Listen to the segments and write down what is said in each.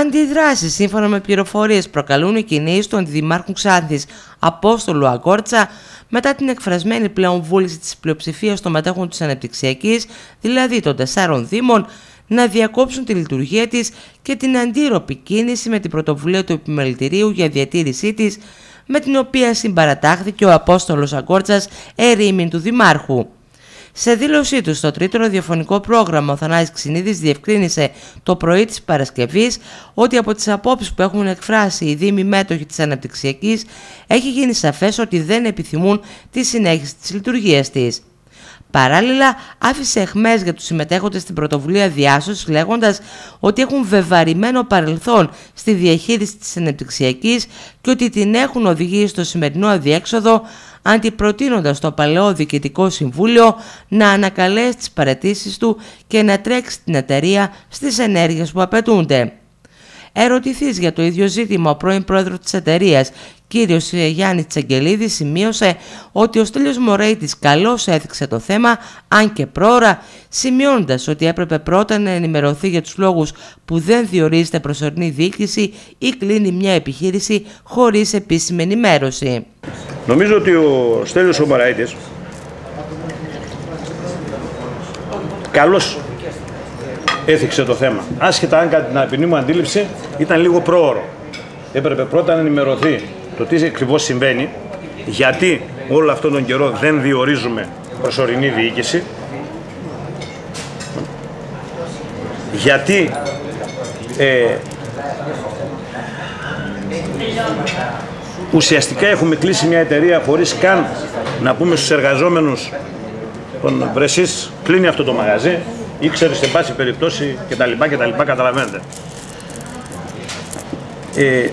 Αντιδράσεις σύμφωνα με πληροφορίες προκαλούν οι κινήσεις του Αντιδημάρχου Ξάνθης Απόστολου Αγκόρτσα μετά την εκφρασμένη πλέον βούληση της πλειοψηφίας των μετέχων της ανεπτυξιακής, δηλαδή των τεσσάρων δήμων, να διακόψουν τη λειτουργία της και την αντίρροπη κίνηση με την πρωτοβουλία του επιμελητηρίου για διατήρησή της, με την οποία συμπαρατάχθηκε ο Απόστολος Αγκόρτσας ερήμην του Δημάρχου. Σε δήλωσή του στο τρίτο ραδιοφωνικό πρόγραμμα, ο Θανάης Ξινίδης διευκρίνησε το πρωί της Παρασκευής ότι από τις απόψεις που έχουν εκφράσει οι δήμοι μέτοχοι της αναπτυξιακής έχει γίνει σαφές ότι δεν επιθυμούν τη συνέχιση της λειτουργίας της. Παράλληλα, άφησε εχμές για τους συμμετέχοντες στην πρωτοβουλία διάσωσης λέγοντας ότι έχουν βεβαρημένο παρελθόν στη διαχείριση της ανεπτυξιακής και ότι την έχουν οδηγήσει στο σημερινό αδιέξοδο αντιπροτείνοντας το παλαιό Διοικητικό Συμβούλιο να ανακαλέσει τις παρατήσεις του και να τρέξει την εταιρεία στις ενέργειες που απαιτούνται. Ερωτηθής για το ίδιο ζήτημα, ο πρώην πρόεδρος της εταιρείας, κύριος Γιάννης Τσαγγελίδη, σημείωσε ότι ο Στέλιος Μωρέιτης καλώς έδειξε το θέμα, αν και πρόωρα, σημειώνοντας ότι έπρεπε πρώτα να ενημερωθεί για τους λόγους που δεν διορίζεται προσωρινή διοίκηση ή κλείνει μια επιχείρηση χωρίς επίσημη ενημέρωση. Νομίζω ότι ο Στέλιος Μωρέιτης καλώς έθιξε το θέμα. Άσχετα αν κατά την απεινή μου αντίληψη ήταν λίγο πρόωρο. Έπρεπε πρώτα να ενημερωθεί το τι ακριβώς συμβαίνει, γιατί όλο αυτόν τον καιρό δεν διορίζουμε προσωρινή διοίκηση, γιατί ε, ουσιαστικά έχουμε κλείσει μια εταιρεία χωρίς καν να πούμε στους εργαζόμενους τον Βρεσίς κλείνει αυτό το μαγαζί, ήξερες σε πάση περιπτώσει κτλ. κτλ καταλαβαίνετε. Ε,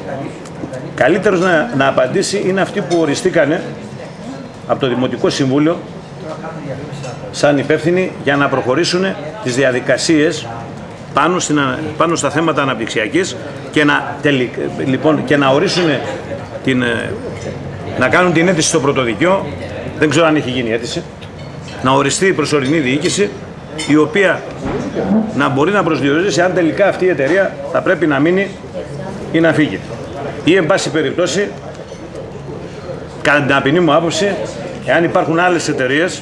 καλύτερος να, να απαντήσει είναι αυτοί που οριστήκανε από το Δημοτικό Συμβούλιο σαν υπεύθυνοι για να προχωρήσουν τις διαδικασίες πάνω, στην, πάνω στα θέματα αναπτυξιακής και να, λοιπόν, και να ορίσουν την, ε, να κάνουν την αίτηση στο πρωτοδικείο δεν ξέρω αν έχει γίνει αίτηση να οριστεί η προσωρινή διοίκηση η οποία να μπορεί να προσδιορίσει αν τελικά αυτή η εταιρεία θα πρέπει να μείνει ή να φύγει. Ή, εν πάση περιπτώσει, κατά την ταπεινή μου άποψη, εάν υπάρχουν άλλες εταιρείες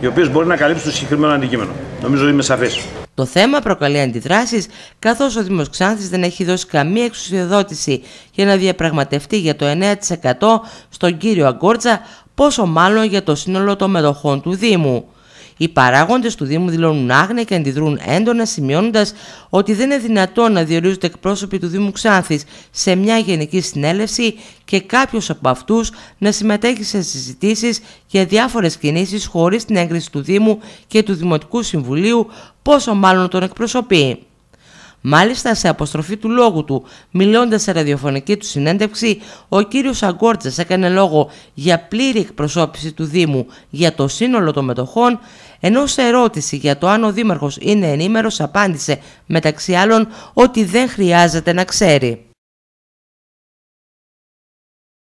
οι οποίες μπορεί να καλύψουν το συγκεκριμένο αντικείμενο. Νομίζω ότι είμαι σαφής. Το θέμα προκαλεί αντιδράσεις, καθώς ο Δήμο Ξάνθης δεν έχει δώσει καμία εξουσιοδότηση για να διαπραγματευτεί για το 9% στον κύριο Αγκόρτζα, πόσο μάλλον για το σύνολο των μετοχών του Δήμου. Οι παράγοντες του Δήμου δηλώνουν άγνοια και αντιδρούν έντονα, σημειώνοντας ότι δεν είναι δυνατόν να διορίζονται εκπρόσωποι του Δήμου Ξάνθης σε μια γενική συνέλευση και κάποιος από αυτούς να συμμετέχει σε συζητήσεις για διάφορες κινήσεις χωρίς την έγκριση του Δήμου και του Δημοτικού Συμβουλίου, πόσο μάλλον τον εκπροσωπεί. Μάλιστα, σε αποστροφή του λόγου του, μιλώντας σε ραδιοφωνική του συνέντευξη, ο κύριος Αγκόρτζας έκανε λόγο για πλήρη εκπροσώπηση του Δήμου για το σύνολο των μετοχών, ενώ σε ερώτηση για το αν ο Δήμαρχος είναι ενήμερος απάντησε μεταξύ άλλων ότι δεν χρειάζεται να ξέρει.